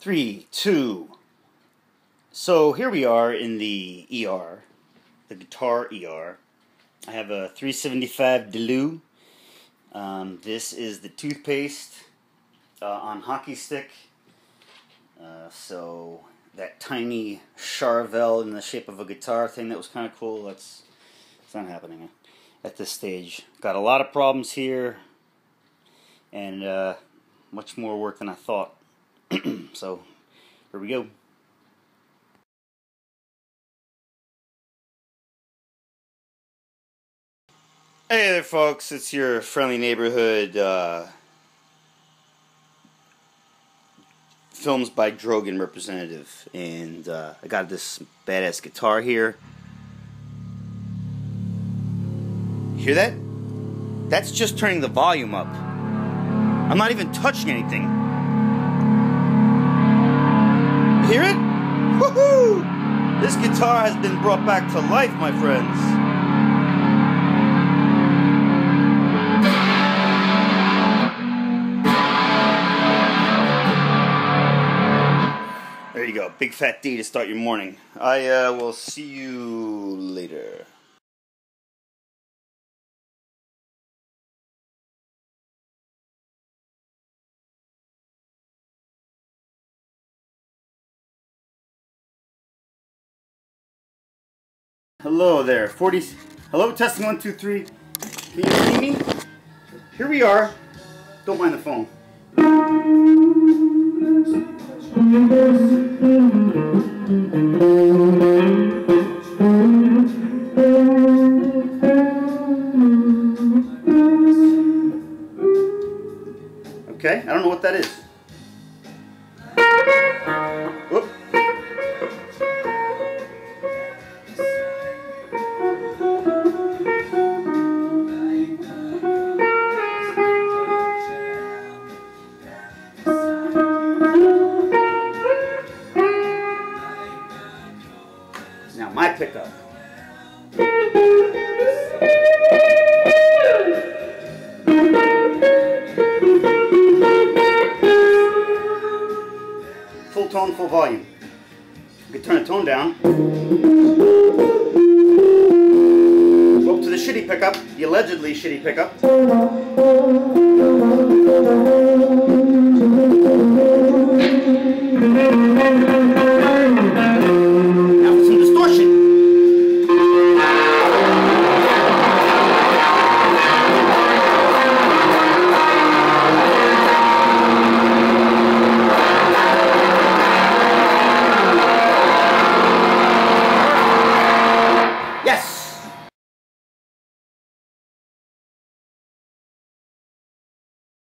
Three, two. So here we are in the ER, the guitar ER. I have a 375 Delu. Um, this is the toothpaste uh, on hockey stick. Uh, so that tiny Charvel in the shape of a guitar thing that was kind of cool. That's it's not happening at this stage. Got a lot of problems here, and uh, much more work than I thought. so here we go. Hey there, folks. It's your friendly neighborhood uh, films by dRogon representative, and uh, I got this badass guitar here. Hear that? That's just turning the volume up. I'm not even touching anything. Woohoo! This guitar has been brought back to life, my friends. There you go, big fat D to start your morning. I uh, will see you later. Hello there. 40. Hello, testing one, two, three. Can you see me? Here we are. Don't mind the phone. Okay, I don't know what that is. Pickup. Full tone, full volume. You can turn the tone down. Go up to the shitty pickup, the allegedly shitty pickup.